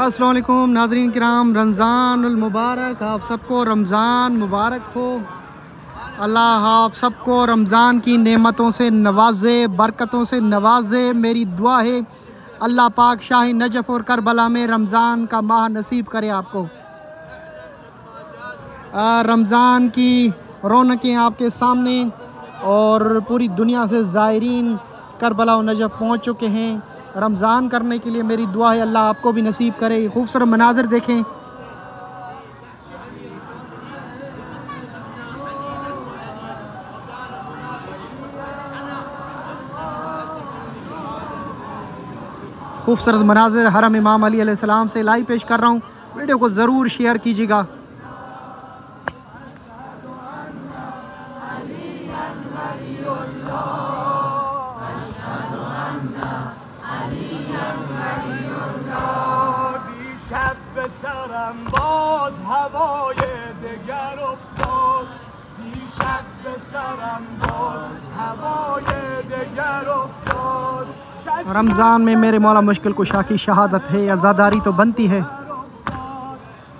असलकुम नाजरीन कराम रमज़ान मुबारक, आप सबको रमज़ान मुबारक हो। अल्लाह आप सबको रमज़ान की नेमतों से नवाजे, बरकतों से नवाजे। मेरी दुआ है, अल्लाह पाक शाही नजफ़ और करबला में रमज़ान का माह नसीब करे आपको। रमज़ान की रौनकें आपके सामने और पूरी दुनिया से ज़ायरीन करबला और नजफ़ पहुँच चुके हैं। रमज़ान करने के लिए मेरी दुआ है, अल्लाह आपको भी नसीब करे, खूबसूरत मनाजर देखें। खूबसूरत मनाजर हरम इमाम अली सलाम से लाइव पेश कर रहा हूँ। वीडियो को ज़रूर शेयर कीजिएगा। रमज़ान में मेरे मौला मुश्किल कुशा की शहादत है आज़ादारी तो बनती है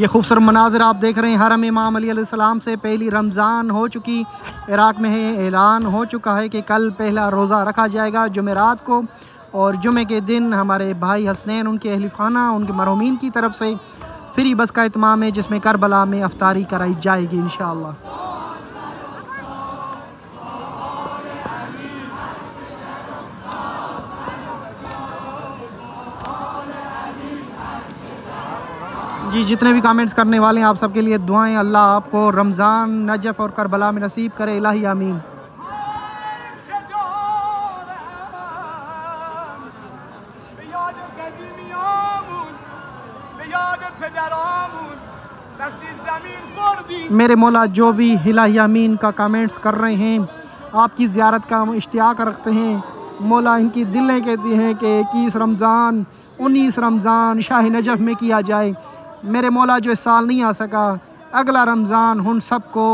ये खूबसूरत मनाजर आप देख रहे हैं। हरम इमाम अली सलाम से पहली रमज़ान हो चुकी, इराक़ में ऐलान हो चुका है कि कल पहला रोज़ा रखा जाएगा जुमेरात को। और जुमे के दिन हमारे भाई हसनैन, उनके अहल खाना उनके मरहमीन की तरफ़ से फ्री बस का अहतमाम है, जिसमें करबला में अफ्तारी कराई जाएगी इन जी, जितने भी कमेंट्स करने वाले हैं, आप सबके लिए दुआएँ, अल्लाह आपको रमज़ान, नजफ़ और करबला में नसीब करे, इलाही आमीन। मेरे मौला जो भी हिलामीन का कमेंट्स कर रहे हैं, आपकी ज़्यारत का हम रखते हैं। मौला इनकी दिलें कहती हैं कि इक्कीस रमज़ान, उन्नीस रमज़ान शाह नजफ़ में किया जाए। मेरे मौला जो इस साल नहीं आ सका, अगला रमज़ान उन सबको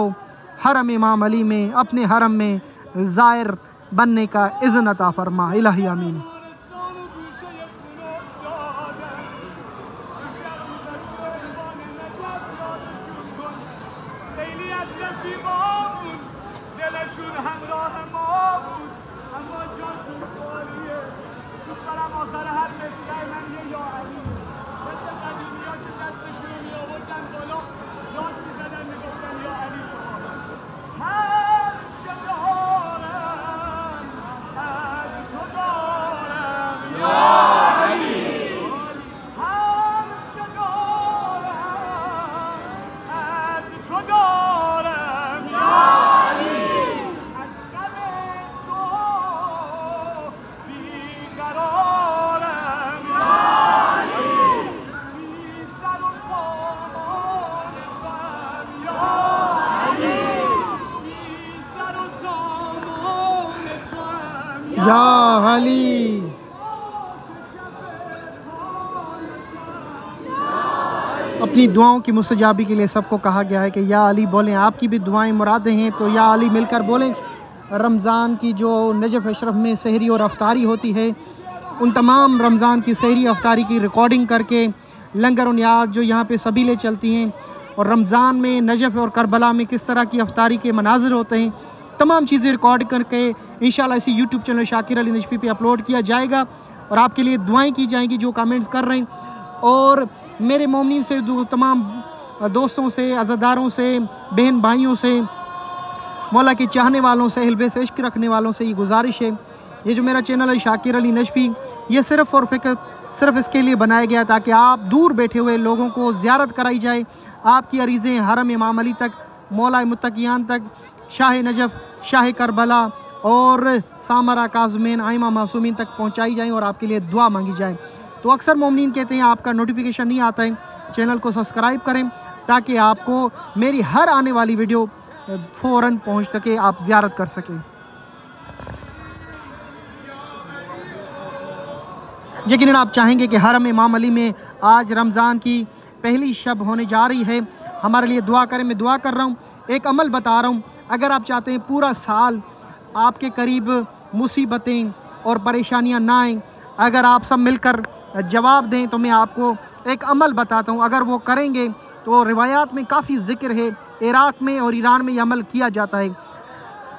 हरम इमाम अली में, अपने हरम में ज़ायर बनने का इज़्ज़त फरमा। इलाही आमीन। या अली अपनी दुआओं की मुस्तजाबी के लिए सबको कहा गया है कि या अली बोलें, आपकी भी दुआएँ मुरादें हैं तो या अली मिलकर बोलें, रमज़ान की जो नजफ़ अशरफ में सहरी और अफ्तारी होती है, उन तमाम रमज़ान की सहरी अफ्तारी की रिकॉर्डिंग करके लंगर और न्याज जो यहाँ पे सबीलें चलती हैं, और रमज़ान में नजफ़ और करबला में किस तरह की अफ्तारी के मनाजिर होते हैं तमाम चीज़ें रिकॉर्ड करके इन इसी यूट्यूब चैनल शाकिर अली नजफी पे अपलोड किया जाएगा और आपके लिए दुआएँ की जाएँगी जो कमेंट्स कर रहे हैं। और मेरे मोमिन से तमाम दोस्तों से, अज़ादारों से, बहन भाइयों से, मौला के चाहने वालों से, हिलबे से इश्क रखने वालों से ये गुजारिश है। ये जो मेरा चैनल है शाकिर अली नजफी, ये सिर्फ़ और फ़िक्र सिर्फ़ इसके लिए बनाया गया ताकि आप दूर बैठे हुए लोगों को ज़्यारत कराई जाए। आपकी अरीज़ें हरम इमाम अली तक, मौला मुतकियान तक शाह नजफ़, शाह करबला और सामरा काजमीन आयमा मासूमिन तक पहुँचाई जाएँ और आपके लिए दुआ मांगी जाए। तो अक्सर ममिन कहते हैं, आपका नोटिफिकेशन नहीं आता है, चैनल को सब्सक्राइब करें ताकि आपको मेरी हर आने वाली वीडियो फ़ौर पहुँच सके आप ज़्यारत कर सकें। यकीन आप चाहेंगे कि हरम इमाम अली में आज रमज़ान की पहली शब होने जा रही है। हमारे लिए दुआ करें, मैं दुआ कर रहा हूँ। एक अमल बता रहा हूँ अगर आप चाहते हैं पूरा साल आपके करीब मुसीबतें और परेशानियाँ ना आएँ, अगर आप सब मिलकर जवाब दें तो मैं आपको एक अमल बताता हूँ। अगर वो करेंगे तो रिवायात में काफ़ी ज़िक्र है। इराक़ में और ईरान में यह अमल किया जाता है।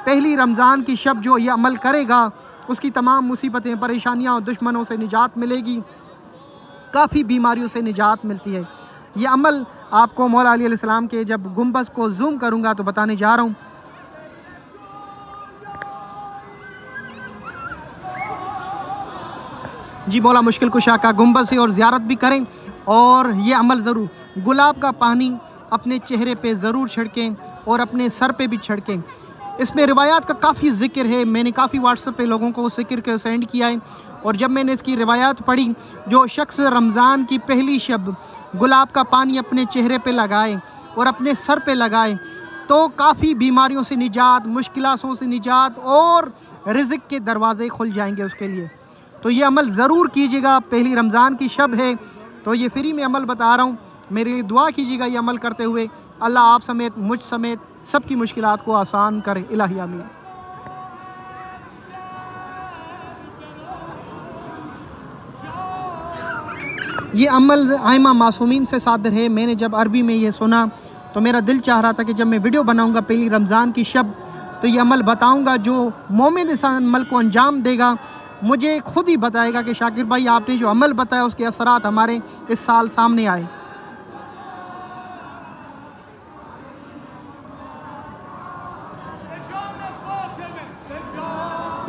पहली रमज़ान की शब जो ये अमल करेगा, उसकी तमाम मुसीबतें, परेशानियाँ और दुश्मनों से निजात मिलेगी। काफ़ी बीमारियों से निजात मिलती है। यह अमल आपको मौला अली के जब गुम्बस को जूम करूँगा तो बताने जा रहा हूँ। जी, मौला मुश्किल कुशा का गुम्बस से और ज़्यारत भी करें और ये अमल ज़रूर। गुलाब का पानी अपने चेहरे पे ज़रूर छिड़कें और अपने सर पे भी छिड़कें। इसमें रिवायात का काफ़ी ज़िक्र है। मैंने काफ़ी व्हाट्सएप पे लोगों को ज़िक्र के सेंड किया है और जब मैंने इसकी रिवायात पढ़ी, जो शख्स रमज़ान की पहली शब गुलाब का पानी अपने चेहरे पे लगाए और अपने सर पे लगाए तो काफ़ी बीमारियों से निजात मुश्किलों से निजात और रिज़िक के दरवाज़े खुल जाएँगे उसके लिए। तो ये अमल ज़रूर कीजिएगा। पहली रमज़ान की शब है तो ये फ्री में अमल बता रहा हूँ। मेरे लिए दुआ कीजिएगा ये अमल करते हुए। अल्लाह आप समेत, मुझ समेत सबकी मुश्किल को आसान करे। इलाही आमीन। ये अमल आयमा मासूमीन से सादर है। मैंने जब अरबी में ये सुना तो मेरा दिल चाह रहा था कि जब मैं वीडियो बनाऊँगा पहली रमज़ान की शब तो ये अमल बताऊँगा जो मोमिन इस अमल को अंजाम देगा। मुझे खुद ही बताएगा कि शाकिर भाई, आपने जो अमल बताया, उसके असरात हमारे इस साल सामने आए।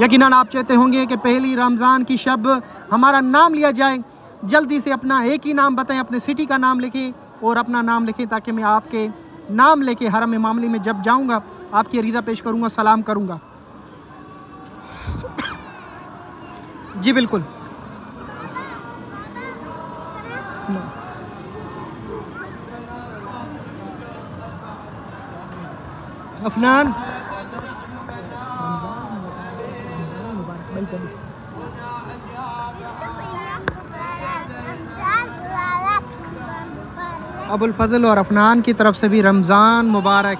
यकीन आप चाहते होंगे कि पहली रमज़ान की शब हमारा नाम लिया जाए। जल्दी से अपना एक ही नाम बताएँ, अपने सिटी का नाम लिखें और अपना नाम लिखें, ताकि मैं आपके नाम लेके हरम मामले में जब जाऊँगा, आपकी अरीज़ा पेश करूँगा, सलाम करूँगा। जी, बिल्कुल। अफनान। अबुल फजल और अफनान की तरफ़ से भी रमज़ान मुबारक।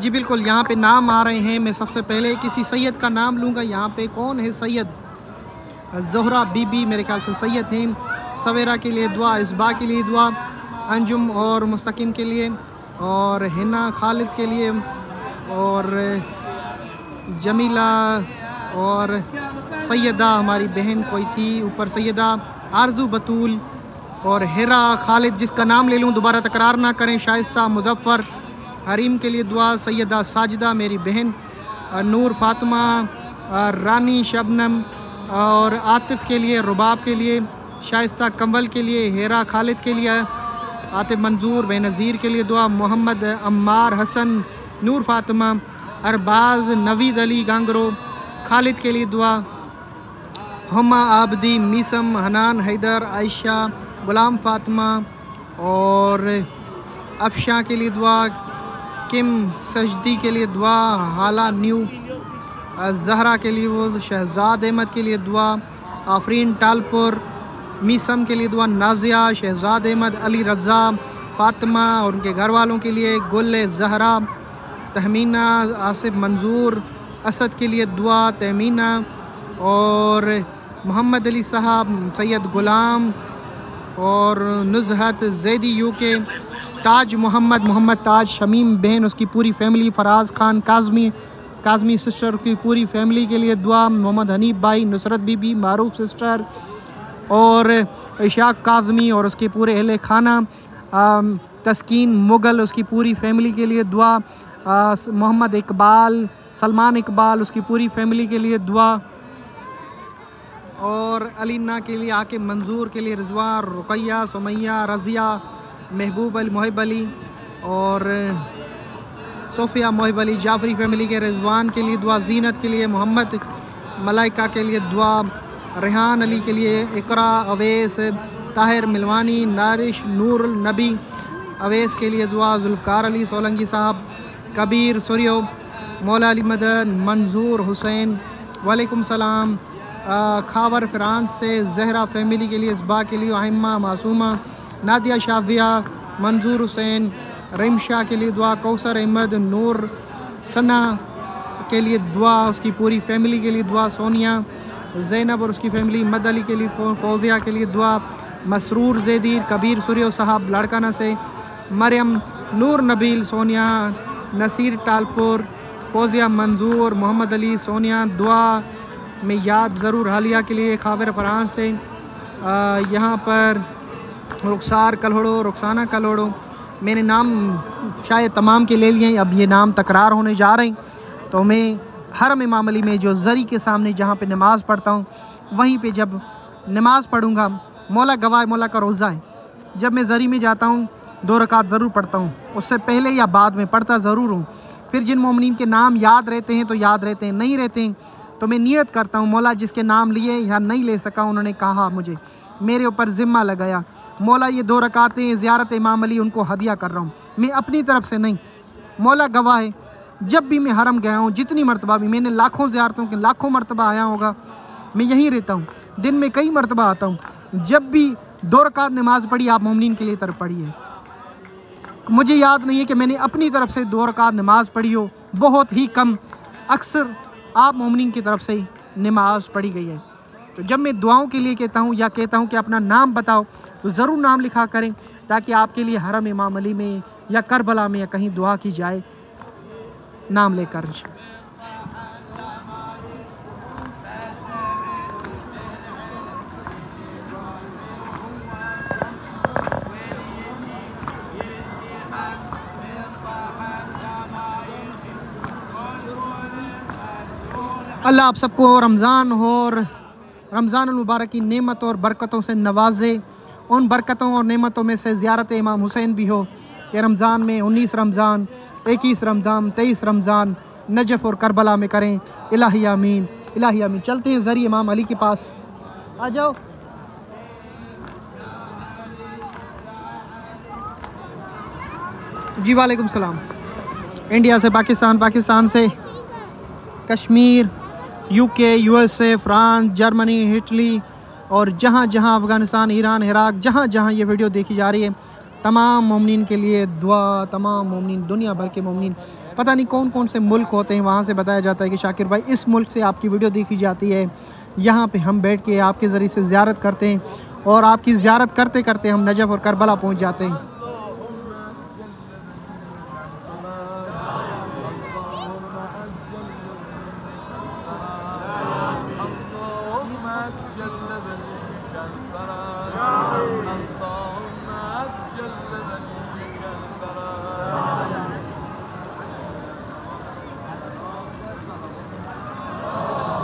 जी, बिल्कुल, यहाँ पे नाम आ रहे हैं। मैं सबसे पहले किसी सैयद का नाम लूँगा। यहाँ पे कौन है सैयद? जहरा बीबी, मेरे ख्याल से सैयद हैं। सवेरा के लिए दुआ, इसबा के लिए दुआ, अंजुम और मुस्तकिम के लिए, और हिना खालिद के लिए, और जमीला और सैदा हमारी बहन कोई थी ऊपर सैदा आरज़ू बतूल और हेरा खालिद, जिसका नाम ले लूँ, दोबारा तकरार ना करें, शाइस्ता मुजफ़र हरीम के लिए दुआ सैदा साजिदा, मेरी बहन, नूर फातमा, रानी शबनम और आतिफ के लिए, रुबाब के लिए, शाइस्ता कंबल के लिए, हेरा खालिद के लिए, आतिफ मंजूर, बेनज़ीर के लिए दुआ, मोहम्मद अम्मार हसन, नूर फातिमा, अरबाज नवीद अली गांगरो, खालिद के लिए दुआ, हमा आबदी मीसम, हनान हैदर, आयशा, गुलाम फातिमा और अफशा के लिए दुआ, किम सजदी के लिए दुआ, हाला न्यू जहरा के लिए वो, शहजाद अहमद के लिए दुआ, आफरीन टालपुर, मीसम के लिए दुआ, नाजिया, शहजाद अहमद, अली रज़ा, फातमा और उनके घर वालों के लिए गुल जहरा तहमीना, आसिफ मंजूर, असद के लिए दुआ, तहमीना और मोहम्मद अली साहब, सैयद ग़ुलाम और नुजहत जैदी यू के ताज मोहम्मद मोहम्मद ताज शमीम बहन, उसकी पूरी फैमिली, फराज खान, काजमी काजमी सिस्टर की पूरी फैमिली के लिए दुआ, मोहम्मद हनीफ भाई, नुसरत बीबी, मारूफ सिस्टर और इशाक काजमी और उसके पूरे अहल खाना तस्कीन मुग़ल, उसकी पूरी फैमिली के लिए दुआ मोहम्मद इकबाल, सलमान इकबाल, उसकी पूरी फैमिली के लिए दुआ और अलीना के लिए, आके मंजूर के लिए रिजवा रुकैया, सुमैया, रज़िया, महबूब अली मोहब अली और सोफ़िया मोहब अली जाफरी फैमिली के रिजवान के लिए दुआ, जीनत के लिए मोहम्मद, मलाइका के लिए दुआ, रेहान अली के लिए इकरा, अवैस, ताहिर मिलवानी, नारिश नूर नबी, अवैस के लिए दुआ जुल्फ़ार अली सोलंगी साहब, कबीर सुरियो, मौला अली मदन, मंजूर हुसैन, वालेकुम सलाम खावर फ्रांस से जहरा फैमिली के लिए इसबा के लिए अहमा मासूमा, नादिया शादिया मंजूर हुसैन रिमशा के लिए दुआ, कौसर अहमद, नूर सना के लिए दुआ, उसकी पूरी फैमिली के लिए दुआ, सोनिया जैनब और उसकी फैमिली, मद अली के लिए फौजिया के लिए दुआ, मसरूर जैदीर कबीर सूर्य साहब लड़काना से, मरियम, नूर नबील, सोनिया, नसीर टालपुर फौजिया मंजूर, मोहम्मद अली, सोनिया, दुआ में याद ज़रूर हालिया के लिए खाबर फरान से यहाँ पर रुखसार कलोड़ो रुखसाना कलोड़ो मैंने नाम शायद तमाम के ले लिए अब ये नाम तकरार होने जा रहे हैं। तो मैं हरम इमाम अली में जो जरी के सामने जहाँ पे नमाज़ पढ़ता हूँ, वहीं पे जब नमाज़ पढ़ूँगा, मौला गवाह, मौला का रोज़ा है। जब मैं जरी में जाता हूँ, दो रकात ज़रूर पढ़ता हूँ। उससे पहले या बाद में पढ़ता ज़रूर हूँ। फिर जिन मोमिन के नाम याद रहते हैं तो याद रहते हैं, नहीं रहते हैं। तो मैं नियत करता हूँ, मौला जिसके नाम लिए या नहीं ले सका, उन्होंने कहा मुझे। मेरे ऊपर ज़िम्मा लगाया। मौला, ये दो रकातें, ज़्यारत इमाम अली, उनको हदिया कर रहा हूँ। मैं अपनी तरफ़ से नहीं। मौला गवाह है। जब भी मैं हरम गया हूँ, जितनी मरतबा भी, मैंने लाखों ज़्यारतों के लाखों मरतबा आया होगा, मैं यहीं रहता हूँ। दिन में कई मरतबा आता हूँ। जब भी दो रकात नमाज़ पढ़ी, आप ममिन के लिए तरफ़ पढ़ी है। मुझे याद नहीं है कि मैंने अपनी तरफ़ से दो रकात नमाज़ पढ़ी हो। बहुत ही कम, अक्सर आप ममिन की तरफ़ से ही नमाज़ पढ़ी गई है। तो जब मैं दुआओं के लिए कहता हूँ या कहता हूँ कि अपना नाम बताओ तो ज़रूर नाम लिखा करें ताकि आपके लिए हरम इमाम अली में या करबला में या कहीं दुआ की जाए। नाम लेकर अल्लाह आप सबको रमज़ान और रमज़ान मुबारक की नेमत और बरकतों से नवाजे। उन बरकतों और नेमतों में से ज़्यारत इमाम हुसैन भी हो कि रमज़ान में उन्नीस रमज़ान, इक्कीस रमज़ान, तेईस रमज़ान नजफ़ और करबला में करें। इलाही आमीन इलाही आमीन। चलते हैं ज़रिए इमाम अली के पास। आ जाओ। जी, वालेकुम सलाम। इंडिया से, पाकिस्तान पाकिस्तान से। Kashmir, UK, USA, France, Germany, Italy और जहाँ जहाँ अफ़गानिस्तान, ईरान, इराक, जहाँ जहाँ ये वीडियो देखी जा रही है, तमाम ममिन के लिए दुआ, तमाम ममिन दुनिया भर के ममिन पता नहीं कौन कौन से मुल्क होते हैं, वहाँ से बताया जाता है कि शाकिर भाई, इस मुल्क से आपकी वीडियो देखी जाती है। यहाँ पे हम बैठ के आपके ज़रिए से ज़्यारत करते हैं और आपकी ज़्यारत करते करते हम नजफ़ और करबला पहुँच जाते हैं।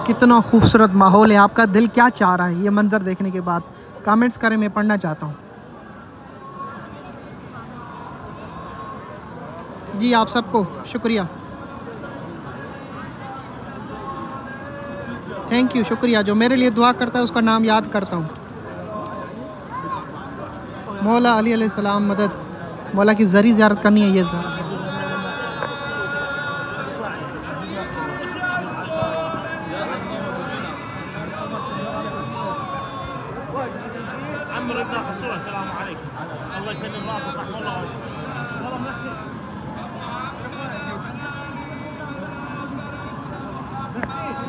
कितना खूबसूरत माहौल है, आपका दिल क्या चाह रहा है? ये मंज़र देखने के बाद कमेंट्स करें, मैं पढ़ना चाहता हूँ। जी, आप सबको शुक्रिया। थैंक यू शुक्रिया। जो मेरे लिए दुआ करता है, उसका नाम याद करता हूँ। मौला अली सलाम मदद। मौला की ज़री ज़्यारत करनी है ये।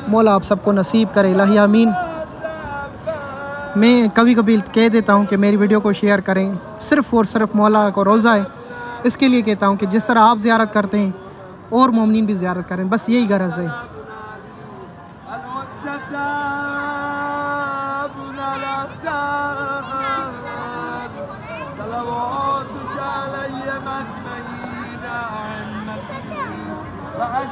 मौला, आप सबको नसीब करे लाही आमीन। मैं कभी कभी कह देता हूँ कि मेरी वीडियो को शेयर करें। सिर्फ़ और सिर्फ़ मौला को रोज़ा है। इसके लिए कहता हूँ कि जिस तरह आप ज़्यारत करते हैं, और ममिन भी ज़्यारत करें। बस यही गरज है।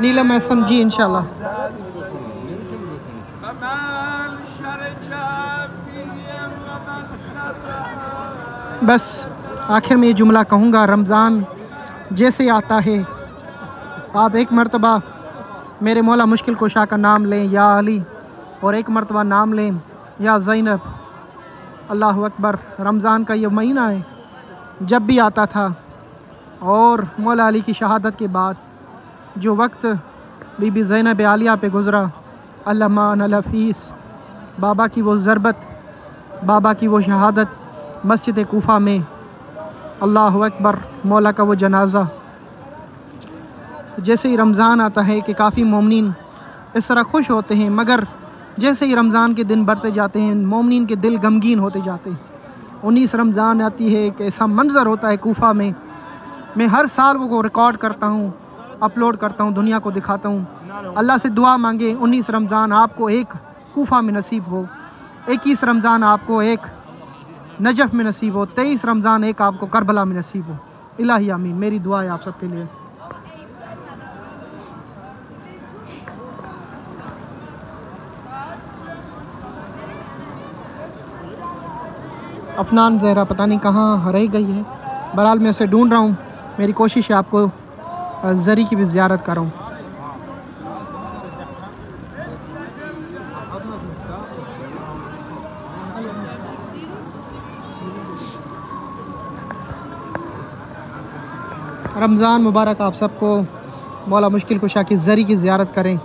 नीलम, मैं जी इंशाल्लाह। बस, आखिर में ये जुमला कहूँगा, रमज़ान जैसे आता है। आप एक मरतबा मेरे मौला मुश्किल कोशा का नाम लें, या अली, और एक मरतबा नाम लें, या ज़ैनब। अल्लाह अकबर, रमज़ान का ये महीना है, जब भी आता था और मौला अली की शहादत के बाद जो वक्त बीबी ज़ैनब आलिया पे गुज़रा अल्लामान अलफ़ीस बाबा की वो ज़रबत, बाबा की वो शहादत मस्जिद कोफा में, अल्लाह अकबर, मौला का वो जनाजा। जैसे ही रमज़ान आता है कि काफ़ी मोमिन इस तरह खुश होते हैं, मगर जैसे ही रमज़ान के दिन बढ़ते जाते हैं मोमिन के दिल गमगीन होते जाते हैं। उन्नीस रमज़ान आती है एक ऐसा मंज़र होता है कोफा में मैं हर साल वो रिकॉर्ड करता हूँ अपलोड करता हूँ, दुनिया को दिखाता हूँ। अल्लाह से दुआ मांगे, उन्नीस रमज़ान आपको एक कोफा में नसीब हो, इक्कीस रमज़ान आपको एक नजफ़ में नसीब हो, तेईस रमज़ान एक आपको करबला में नसीब हो। इलाही आमीन। मेरी दुआ है आप सबके लिए। अफनान जहरा पता नहीं कहाँ रह गई है। बहरहाल मैं उसे ढूंढ रहा हूँ। मेरी कोशिश है आपको जरी की भी ज़्यारत करूँ रमज़ान मुबारक आप सबको। मौला मुश्किल कुशा की ज़री की ज़्यारत करें।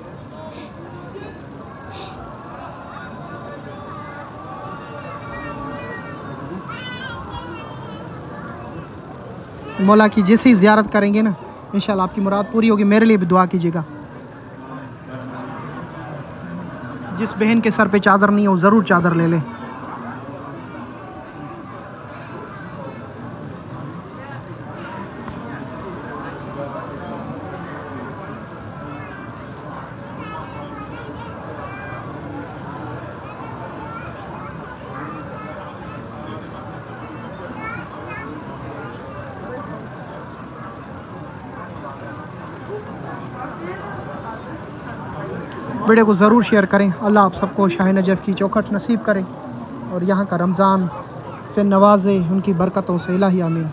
मौला की जैसे ही ज़्यारत करेंगे ना इन आपकी मुराद पूरी होगी। मेरे लिए भी दुआ कीजिएगा। जिस बहन के सर पे चादर नहीं हो, ज़रूर चादर ले लें। वीडियो को ज़रूर शेयर करें। अल्लाह आप सबको शाह नजफ़ की चौखट नसीब करें और यहाँ का रमज़ान से नवाजे, उनकी बरकतों से इलाही आमीन।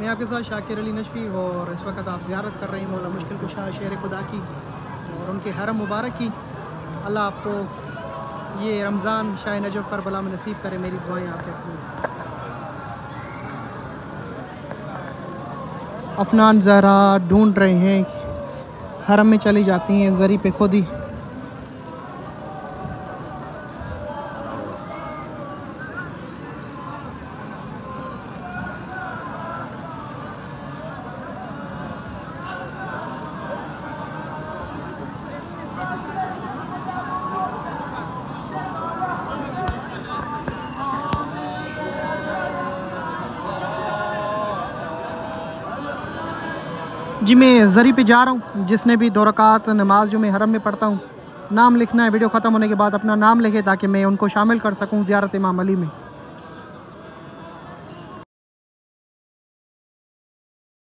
मैं आपके साथ शाकिर अली नजफ़ी और इस वक्त आप ज़्यारत कर रहे हैं मौला मुश्किल कुशा शेर खुदा की और उनके हरम मुबारक की। अल्लाह आपको ये रमज़ान शाह नजफ़ करबला में नसीब करें, मेरी दुआएँ आपके अफनान जहरा ढूंढ रहे हैं। हरम में चली जाती हैं जरी पे खुद ही। जी, मैं ज़री पे जा रहा हूँ, जिसने भी दो रकात नमाज़ जो मैं हरम में पढ़ता हूँ। नाम लिखना है, वीडियो ख़त्म होने के बाद अपना नाम लिखे ताकि मैं उनको शामिल कर सकूँ ज़्यारत इमाम अली में।